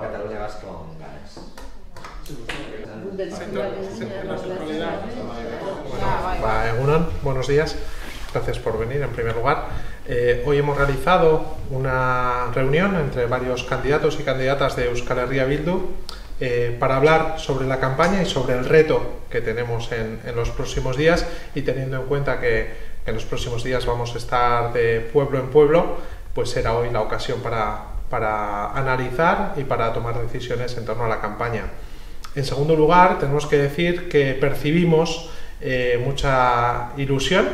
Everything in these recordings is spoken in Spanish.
Cataluña vas con ganas. Va, Egunon, buenos días. Gracias por venir en primer lugar. Eh, hoy hemos realizado una reunión entre varios candidatos y candidatas de Euskal Herria Bildu eh, para hablar sobre la campaña y sobre el reto que tenemos en, en los próximos días y teniendo en cuenta que en los próximos días vamos a estar de pueblo en pueblo, pues será hoy la ocasión para, para analizar y para tomar decisiones en torno a la campaña. En segundo lugar, tenemos que decir que percibimos eh, mucha ilusión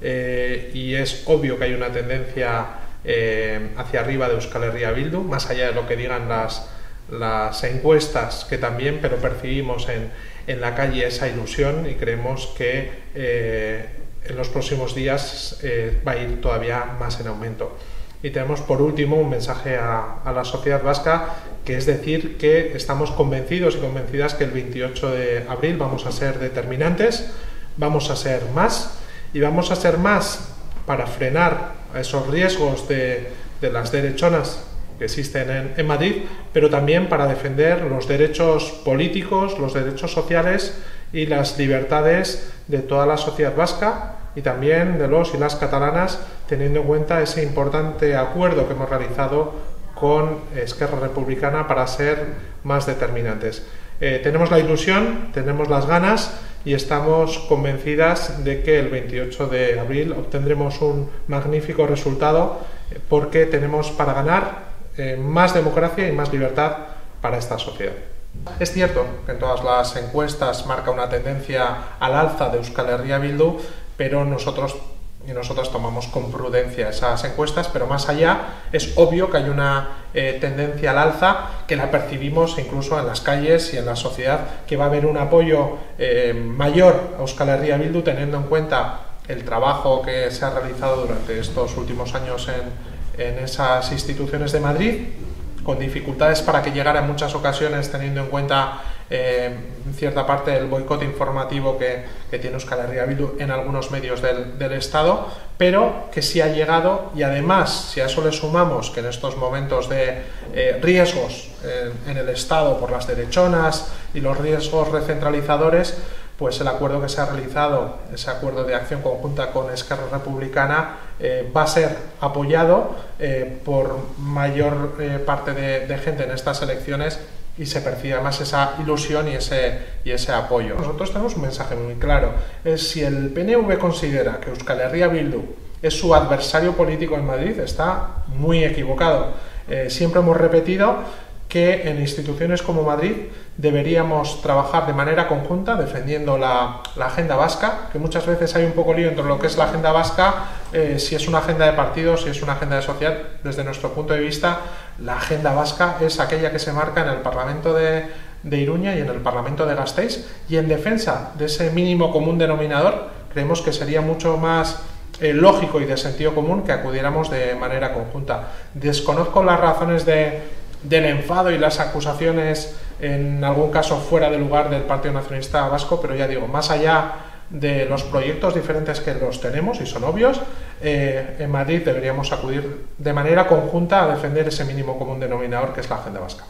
eh, y es obvio que hay una tendencia eh, hacia arriba de Euskal Herria Bildu, más allá de lo que digan las, encuestas, que también, pero percibimos en, la calle esa ilusión y creemos que en los próximos días va a ir todavía más en aumento. Y tenemos por último un mensaje a, la sociedad vasca, que es decir que estamos convencidos y convencidas que el 28 de abril vamos a ser determinantes, vamos a ser más y vamos a ser más para frenar esos riesgos de, de las derechonas que existen en, en, Madrid, pero también para defender los derechos políticos, los derechos sociales y las libertades de toda la sociedad vasca y también de los y las catalanas, teniendo en cuenta ese importante acuerdo que hemos realizado con Esquerra Republicana para ser más determinantes. Eh, tenemos la ilusión, tenemos las ganas y estamos convencidas de que el 28 de abril obtendremos un magnífico resultado eh, porque tenemos para ganar eh, más democracia y más libertad para esta sociedad. Es cierto que en todas las encuestas marca una tendencia al alza de Euskal Herria Bildu, pero nosotros y nosotros tomamos con prudencia esas encuestas, pero más allá es obvio que hay una eh, tendencia al alza que la percibimos incluso en las calles y en la sociedad, que va a haber un apoyo eh, mayor a Euskal Herria Bildu teniendo en cuenta el trabajo que se ha realizado durante estos últimos años en, en esas instituciones de Madrid, con dificultades para que llegara en muchas ocasiones teniendo en cuenta eh, cierta parte del boicot informativo que, tiene Euskal Herria Bildu en algunos medios del, Estado, pero que sí ha llegado y además, si a eso le sumamos que en estos momentos de eh, riesgos en, en el Estado por las derechonas y los riesgos recentralizadores, pues el acuerdo que se ha realizado, ese acuerdo de acción conjunta con Esquerra Republicana, eh, va a ser apoyado eh, por mayor eh, parte de, gente en estas elecciones y se percibe más esa ilusión y ese, y ese apoyo. Nosotros tenemos un mensaje muy claro, es si el PNV considera que Euskal Herria Bildu es su adversario político en Madrid, está muy equivocado. siempre hemos repetido que en instituciones como Madrid deberíamos trabajar de manera conjunta defendiendo la, la, agenda vasca, que muchas veces hay un poco lío entre lo que es la agenda vasca, eh, si es una agenda de partidos, si es una agenda de sociedad. Desde nuestro punto de vista, la agenda vasca es aquella que se marca en el Parlamento de, Iruña y en el Parlamento de Gasteiz, y en defensa de ese mínimo común denominador, creemos que sería mucho más eh, lógico y de sentido común que acudiéramos de manera conjunta. Desconozco las razones de, del enfado y las acusaciones en algún caso fuera de lugar del Partido Nacionalista Vasco, pero ya digo, más allá de los proyectos diferentes que los tenemos y son obvios, eh, en Madrid deberíamos acudir de manera conjunta a defender ese mínimo común denominador que es la agenda vasca.